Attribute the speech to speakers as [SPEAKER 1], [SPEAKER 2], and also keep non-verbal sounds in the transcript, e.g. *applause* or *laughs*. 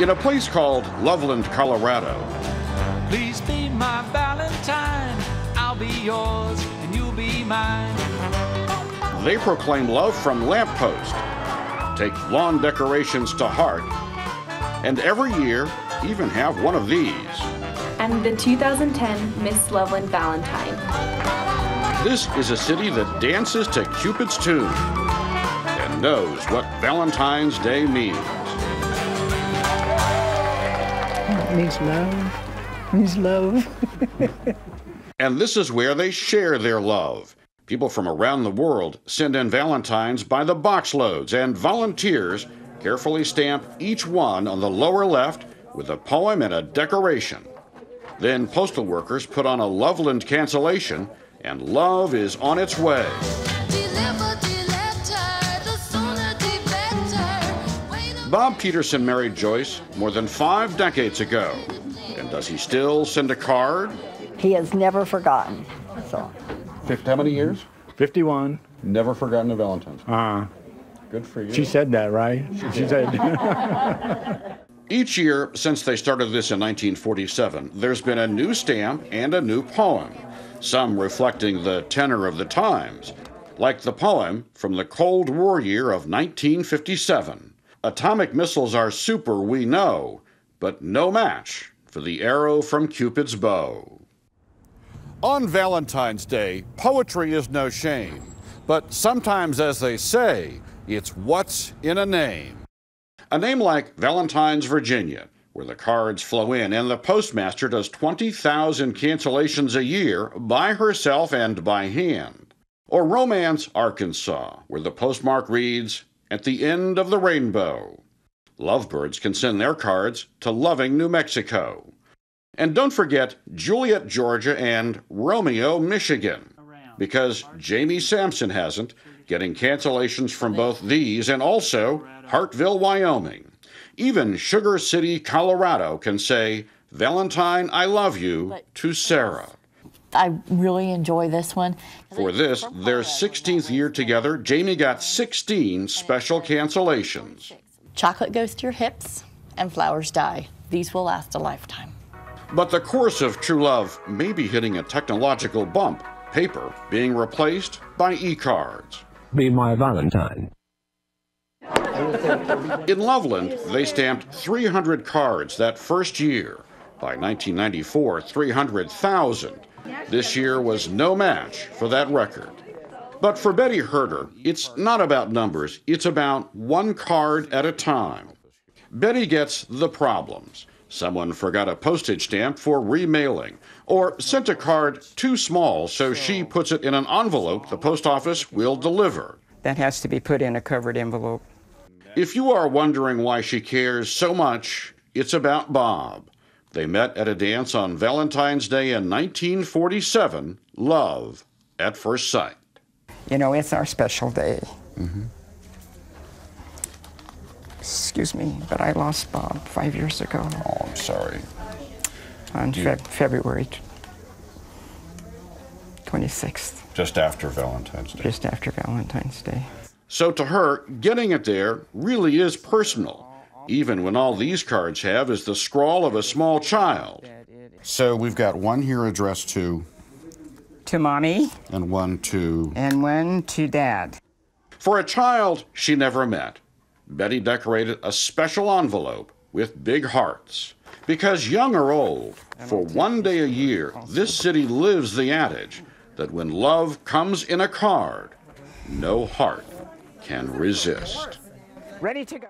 [SPEAKER 1] In a place called Loveland, Colorado,
[SPEAKER 2] Please be my Valentine. I'll be yours and you'll be mine.
[SPEAKER 1] they proclaim love from lamppost, take lawn decorations to heart, and every year even have one of these.
[SPEAKER 3] and the 2010 Miss Loveland Valentine.
[SPEAKER 1] This is a city that dances to Cupid's tune and knows what Valentine's Day means.
[SPEAKER 4] It means love. It Means love. *laughs*
[SPEAKER 1] And this is where they share their love. People from around the world send in Valentines by the boxloads, and volunteers carefully stamp each one on the lower left with a poem and a decoration. Then postal workers put on a Loveland cancellation, and love is on its way. Bob Peterson married Joyce more than five decades ago. And does he still send a card?
[SPEAKER 4] He has never forgotten. So
[SPEAKER 1] How many years?
[SPEAKER 5] 51.
[SPEAKER 1] Never forgotten a Valentine's.
[SPEAKER 5] Uh,
[SPEAKER 1] Good for you.
[SPEAKER 5] she said that, right? She said. *laughs*
[SPEAKER 1] Each year since they started this in 1947, there's been a new stamp and a new poem, some reflecting the tenor of the times, like the poem from the Cold War year of 1957. Atomic missiles are super, we know, but no match for the arrow from Cupid's bow. On Valentine's Day, poetry is no shame, but sometimes, as they say, it's what's in a name. A name like Valentines, Virginia, where the cards flow in and the postmaster does 20,000 cancellations a year by herself and by hand. Or Romance, Arkansas, where the postmark reads, At the end of the rainbow. Lovebirds can send their cards to Loving, New Mexico. And don't forget Juliet, Georgia, and Romeo, Michigan, because Jamie Sampson hasn't, getting cancellations from both these and also Hartville, Wyoming. Even Sugar City, Colorado can say, Valentine, I love you to Sarah.
[SPEAKER 6] I really enjoy this one.
[SPEAKER 1] For this, their 16th year together, Jamie got 16 special cancellations.
[SPEAKER 6] Chocolate goes to your hips and flowers die. These will last a lifetime.
[SPEAKER 1] But the course of true love may be hitting a technological bump, paper being replaced by e cards.
[SPEAKER 7] Be my Valentine.
[SPEAKER 1] In Loveland, they stamped 300 cards that first year. By 1994, 300,000. This year was no match for that record. But for Betty Herder, it's not about numbers, it's about one card at a time. Betty gets the problems. Someone forgot a postage stamp for remailing, or sent a card too small, so she puts it in an envelope the post office will deliver.
[SPEAKER 8] That has to be put in a covered envelope.
[SPEAKER 1] If you are wondering why she cares so much, it's about Bob. They met at a dance on Valentine's Day in 1947, Love at First Sight.
[SPEAKER 8] You know, it's our special day. Excuse me, but I lost Bob five years ago
[SPEAKER 1] Oh, I'm sorry.
[SPEAKER 8] on Feb- February 26th,
[SPEAKER 1] Just after Valentine's Day.
[SPEAKER 8] just after Valentine's Day.
[SPEAKER 1] So to her, getting it there really is personal, even when all these cards have is the scrawl of a small child. So we've got one here addressed to,
[SPEAKER 8] To mommy
[SPEAKER 1] and one to.
[SPEAKER 8] and one to dad.
[SPEAKER 1] For a child she never met, Betty decorated a special envelope with big hearts. Because young or old, for one day a year, this city lives the adage that when love comes in a card, no heart can resist.
[SPEAKER 8] Ready to go.